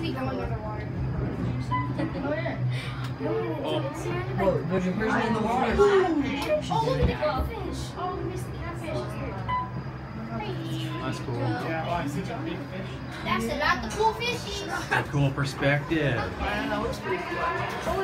going underwater. Oh yeah. Oh, there's a person in the water. Oh, look at the catfish. Oh, we missed the catfish. That's cool. Yeah, well, I see the big fish. That's a lot of cool fishies. A cool perspective. I don't know, it's pretty cool. Oh,